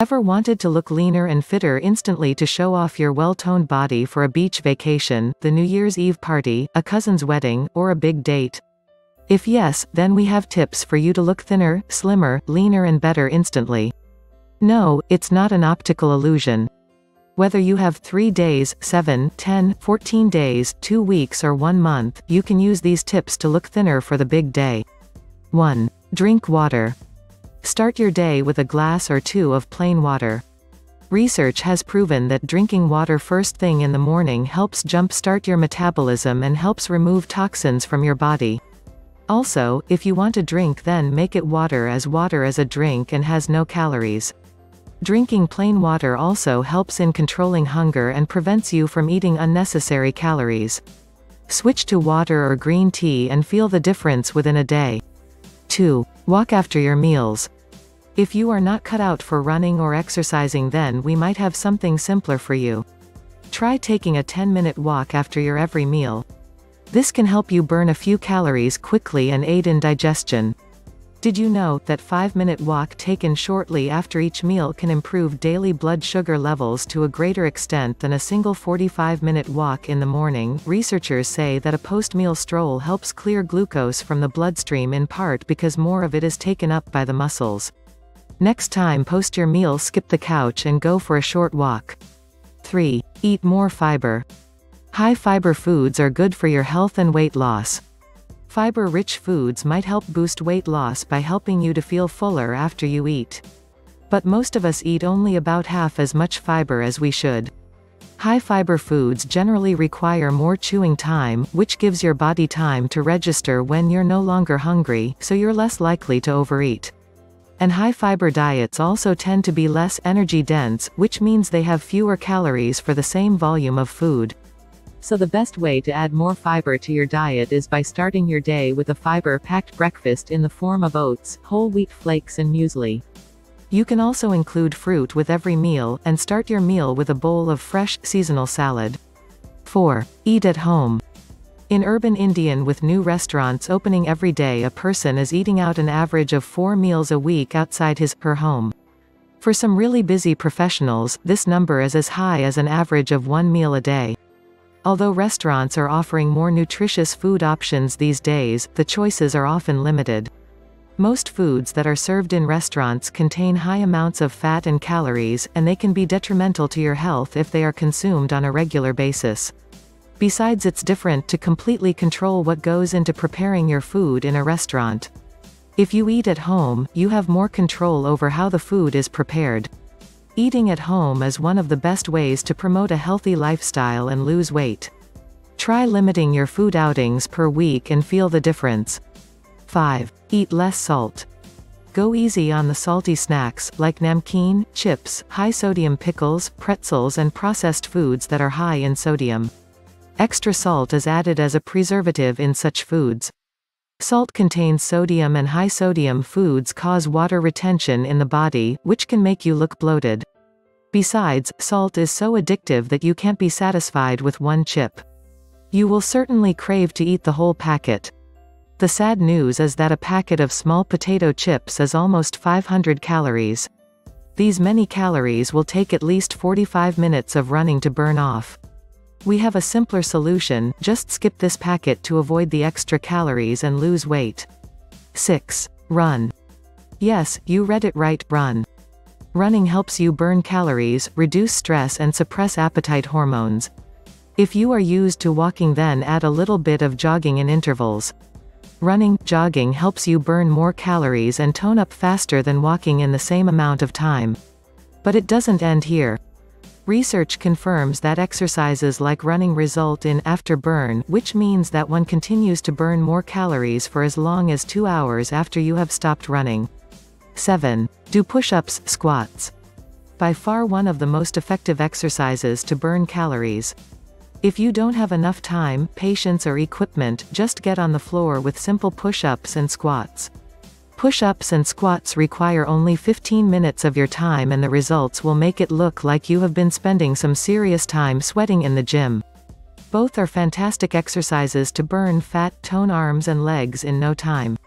Ever wanted to look leaner and fitter instantly to show off your well-toned body for a beach vacation, the New Year's Eve party, a cousin's wedding, or a big date? If yes, then we have tips for you to look thinner, slimmer, leaner and better instantly. No, it's not an optical illusion. Whether you have 3 days, 7, 10, 14 days, 2 weeks or 1 month, you can use these tips to look thinner for the big day. 1. Drink water. Start your day with a glass or two of plain water. Research has proven that drinking water first thing in the morning helps jumpstart your metabolism and helps remove toxins from your body. Also, if you want a drink then make it water as water is a drink and has no calories. Drinking plain water also helps in controlling hunger and prevents you from eating unnecessary calories. Switch to water or green tea and feel the difference within a day. 2. Walk after your meals. If you are not cut out for running or exercising then we might have something simpler for you. Try taking a 10-minute walk after your every meal. This can help you burn a few calories quickly and aid in digestion. Did you know that 5-minute walk taken shortly after each meal can improve daily blood sugar levels to a greater extent than a single 45-minute walk in the morning? Researchers say that a post-meal stroll helps clear glucose from the bloodstream in part because more of it is taken up by the muscles. Next time post your meal skip the couch and go for a short walk. 3. Eat more fiber. High fiber foods are good for your health and weight loss. Fiber-rich foods might help boost weight loss by helping you to feel fuller after you eat. But most of us eat only about half as much fiber as we should. High fiber foods generally require more chewing time, which gives your body time to register when you're no longer hungry, so you're less likely to overeat. And high-fiber diets also tend to be less energy-dense, which means they have fewer calories for the same volume of food. So the best way to add more fiber to your diet is by starting your day with a fiber-packed breakfast in the form of oats, whole wheat flakes and muesli. You can also include fruit with every meal, and start your meal with a bowl of fresh, seasonal salad. 4. Eat at home. In urban Indian with new restaurants opening every day a person is eating out an average of four meals a week outside his, her home. For some really busy professionals, this number is as high as an average of one meal a day. Although restaurants are offering more nutritious food options these days, the choices are often limited. Most foods that are served in restaurants contain high amounts of fat and calories, and they can be detrimental to your health if they are consumed on a regular basis. Besides it's different to completely control what goes into preparing your food in a restaurant. If you eat at home, you have more control over how the food is prepared. Eating at home is one of the best ways to promote a healthy lifestyle and lose weight. Try limiting your food outings per week and feel the difference. 5. Eat less salt. Go easy on the salty snacks, like namkeen, chips, high-sodium pickles, pretzels and processed foods that are high in sodium. Extra salt is added as a preservative in such foods. Salt contains sodium and high sodium foods cause water retention in the body, which can make you look bloated. Besides, salt is so addictive that you can't be satisfied with one chip. You will certainly crave to eat the whole packet. The sad news is that a packet of small potato chips is almost 500 calories. These many calories will take at least 45 minutes of running to burn off. We have a simpler solution, just skip this packet to avoid the extra calories and lose weight. 6. Run. Yes, you read it right, run. Running helps you burn calories, reduce stress and suppress appetite hormones. If you are used to walking then add a little bit of jogging in intervals. Running, jogging helps you burn more calories and tone up faster than walking in the same amount of time. But it doesn't end here. Research confirms that exercises like running result in afterburn, which means that one continues to burn more calories for as long as two hours after you have stopped running. 7. Do push-ups, squats. By far one of the most effective exercises to burn calories. If you don't have enough time, patience or equipment, just get on the floor with simple push-ups and squats. Push-ups and squats require only 15 minutes of your time and the results will make it look like you have been spending some serious time sweating in the gym. Both are fantastic exercises to burn fat, tone arms and legs in no time.